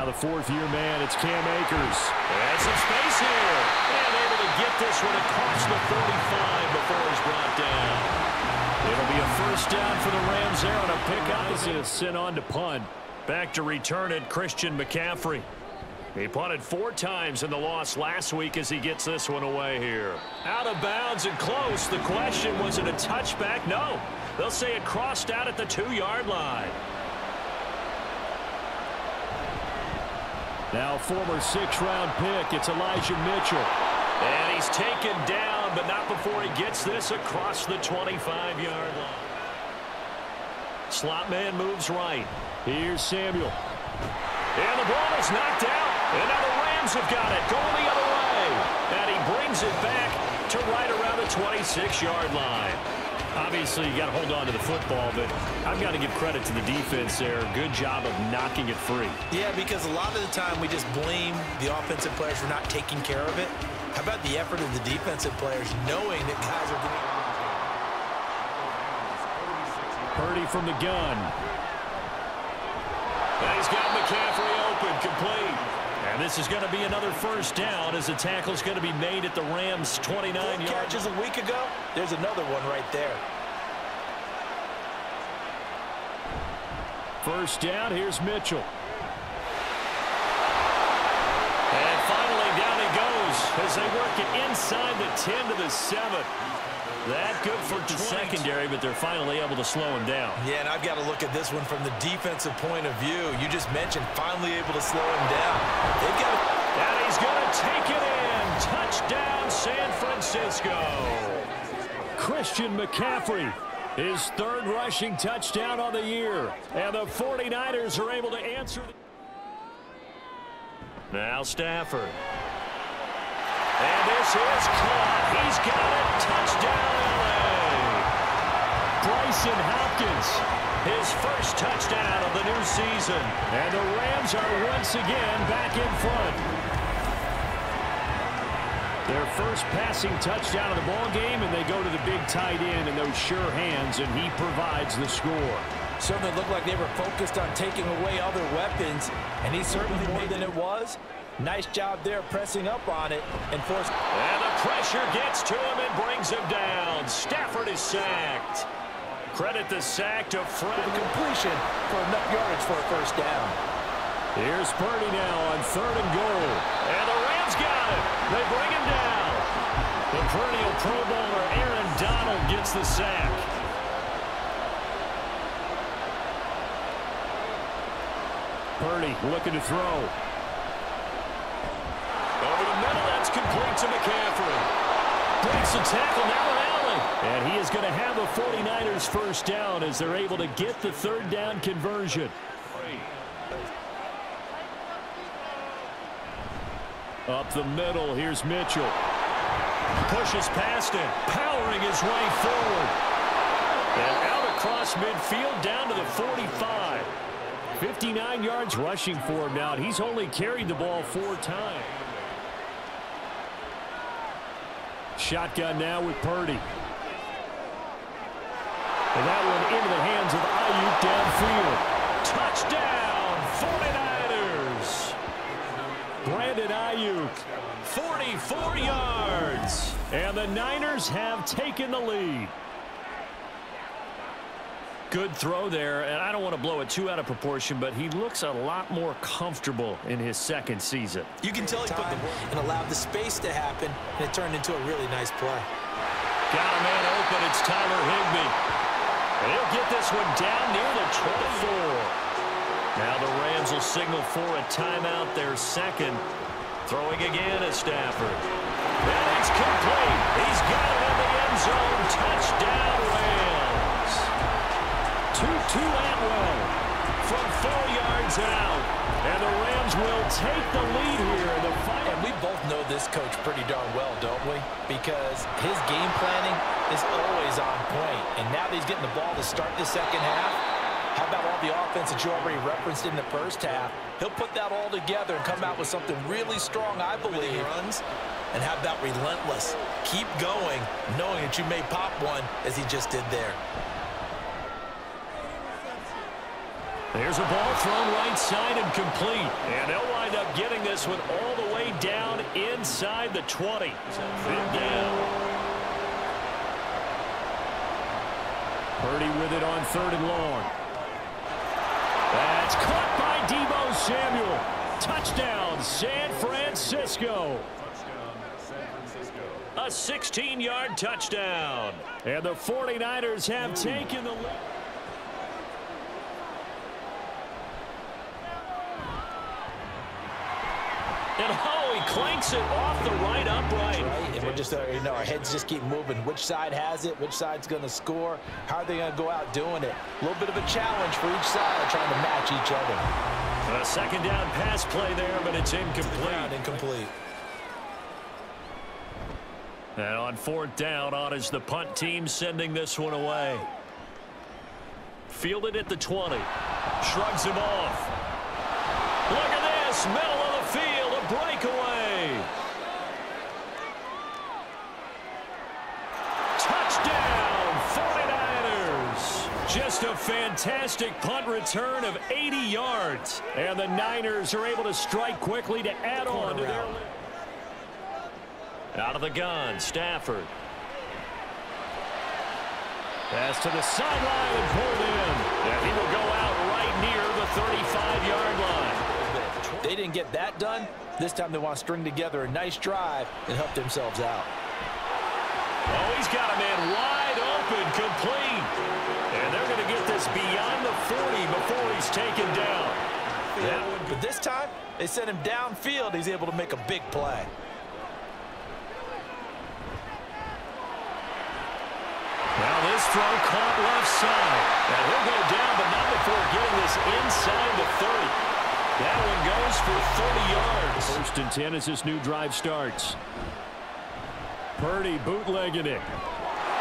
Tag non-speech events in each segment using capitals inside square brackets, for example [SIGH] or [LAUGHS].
Now the fourth-year man, it's Cam Akers. And some space here. And able to get this one across the 45 before he's brought down. It'll be a first down for the Rams there on a pickup. To send on to punt. Back to return it, Christian McCaffrey. He punted four times in the loss last week as he gets this one away here. Out of bounds and close. The question, was it a touchback? No. They'll say it crossed out at the two-yard line. Now former six-round pick, it's Elijah Mitchell. And he's taken down, but not before he gets this across the 25-yard line. Slot man moves right. Here's Samuel. And the ball is knocked out. And now the Rams have got it going the other way. And he brings it back to right around the 26-yard line. Obviously, you got to hold on to the football, but I've got to give credit to the defense there. Good job of knocking it free. Yeah, because a lot of the time we just blame the offensive players for not taking care of it. How about the effort of the defensive players knowing that guys are getting... Purdy from the gun. And he's got McCaffrey open, complete. This is going to be another first down as the tackle is going to be made at the Rams' 29-yard catches a week ago. There's another one right there. First down, here's Mitchell. And finally down he goes as they work it inside the 10 to the 7. That good for the secondary, but they're finally able to slow him down. Yeah, and I've got to look at this one from the defensive point of view. You just mentioned finally able to slow him down. They've got to... And he's going to take it in. Touchdown, San Francisco. Christian McCaffrey, his third rushing touchdown on the year. And the 49ers are able to answer. Now Stafford. And this is caught. He's got it. Touchdown, L.A. Brycen Hopkins, his first touchdown of the new season. And the Rams are once again back in front. Their first passing touchdown of the ball game, and they go to the big tight end in those sure hands, and he provides the score. Certainly looked like they were focused on taking away other weapons, and he certainly more than it was. Nice job there pressing up on it and force. And the pressure gets to him and brings him down. Stafford is sacked. Credit the sack to Fred. The completion for enough yardage for a first down. Here's Purdy now on third and goal. And the Rams got it. They bring him down. The perennial Pro Bowler Aaron Donald gets the sack. Purdy looking to throw. Over the middle, that's complete to McCaffrey. Breaks tackle, now. And he is going to have a 49ers first down as they're able to get the third down conversion. Up the middle, here's Mitchell. Pushes past him, powering his way forward. And out across midfield down to the 45. 59 yards rushing for him now. He's only carried the ball four times. Shotgun now with Purdy. And that one into the hands of Aiyuk downfield. Touchdown, 49ers. Brandon Aiyuk, 44 yards. And the Niners have taken the lead. Good throw there, and I don't want to blow it too out of proportion, but he looks a lot more comfortable in his second season. You can tell he put the ball and allowed the space to happen, and it turned into a really nice play. Got a man open. It's Tyler. And he'll get this one down near the 24. Now the Rams will signal for a timeout, their second. Throwing again is Stafford. And it's complete. He's got it Tutu Atwell from four yards out. And the Rams will take the lead here in the fight. And we both know this coach pretty darn well, don't we? Because his game planning is always on point. And now that he's getting the ball to start the second half, how about all the offense that you already referenced in the first half? He'll put that all together and come out with something really strong, I believe. Runs. And how about relentless? Keep going, knowing that you may pop one as he just did there. There's a ball thrown right side and complete. And they'll wind up getting this one all the way down inside the 20. Fifth down. Purdy with it on third and long. That's caught by Deebo Samuel. Touchdown, San Francisco. A 16-yard touchdown. And the 49ers have taken the lead. And it off the right upright. Right, and we're just, uh, you know, our heads just keep moving. Which side has it? Which side's going to score? How are they going to go out doing it? A little bit of a challenge for each side, trying to match each other. A second down pass play there, but it's incomplete. Incomplete. And on fourth down, on is the punt team sending this one away. Fielded at the 20. Shrugs him off. Look at this, middle of the field, a breakaway. Fantastic punt return of 80 yards. And the Niners are able to strike quickly to add on to their lead. Out of the gun, Stafford. Pass to the sideline and pulled in. And he will go out right near the 35-yard line. They didn't get that done. This time they want to string together a nice drive and help themselves out. Oh, he's got a man wide open, complete. Beyond the 40 before he's taken down. But this time, they sent him downfield. He's able to make a big play. Now this throw caught left side. And he'll go down, but not before getting this inside the 30. That one goes for 30 yards. First and 10 as this new drive starts. Purdy bootlegging it.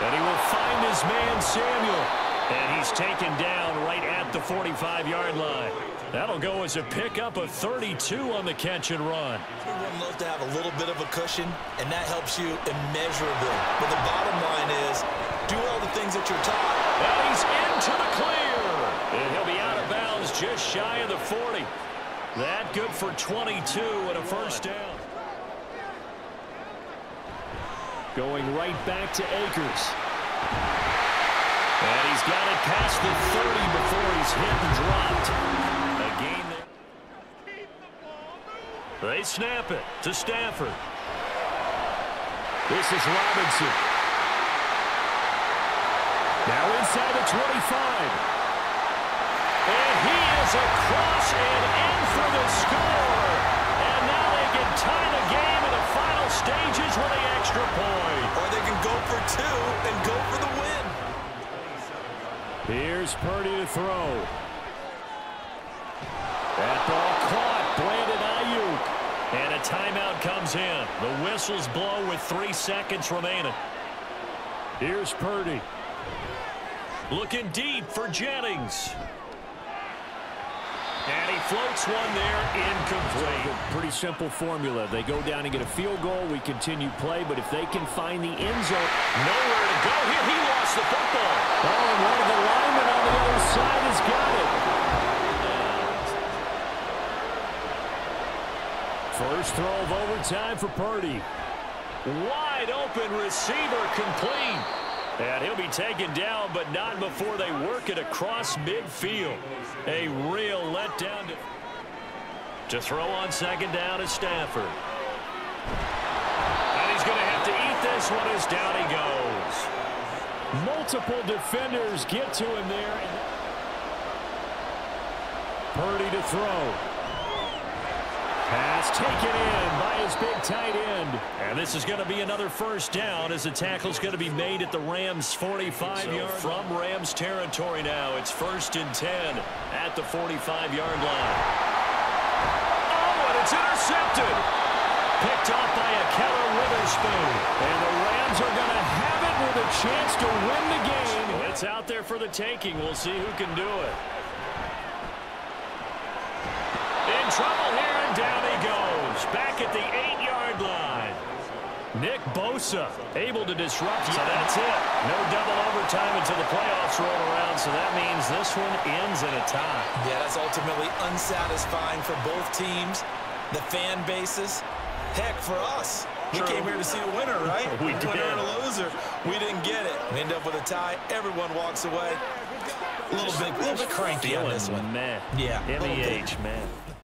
And he will find his man Samuel. And he's taken down right at the 45-yard line. That'll go as a pickup of 32 on the catch and run. Everyone loves to have a little bit of a cushion, and that helps you immeasurably. But the bottom line is, do all the things that you're taught. And he's into the clear. And he'll be out of bounds just shy of the 40. That good for 22 and a first down. Going right back to Akers. Past the 30 before he's hit and dropped. They snap it to Stafford. This is Robinson. Now inside the 25. And he is across and in for the score. And now they can tie the game in the final stages with the extra point. Or they can go for two and go for the win. Here's Purdy to throw. That ball caught. Brandon Aiyuk. And a timeout comes in. The whistles blow with three seconds remaining. Here's Purdy. Looking deep for Jennings. And he floats one there incomplete. Pretty simple formula. They go down and get a field goal. We continue play, but if they can find the end zone, nowhere to go here. He lost the football. First throw of overtime for Purdy. Wide open receiver complete. And he'll be taken down, but not before they work it across midfield. A real letdown to, to throw on second down is Stafford. And he's going to have to eat this one as down he goes. Multiple defenders get to him there. Purdy to throw. Pass taken in by his big tight end. And this is going to be another first down as the tackle is going to be made at the Rams' 45-yard so from Rams territory now. It's first and 10 at the 45-yard line. Oh, and it's intercepted. Picked off by a Keller Witherspoon. And the Rams are going to have it with a chance to win the game. It's out there for the taking. We'll see who can do it. In trouble here, and down he Back at the eight-yard line. Nick Bosa able to disrupt. So that's it. No double overtime until the playoffs roll around, so that means this one ends in a tie. Yeah, that's ultimately unsatisfying for both teams, the fan bases. Heck, for us. We came here to see a winner, right? [LAUGHS] We did. Winner and a loser. We didn't get it. We end up with a tie. Everyone walks away. A little bit, a little bit cranky on this one. meh. Yeah. M-E-H, man.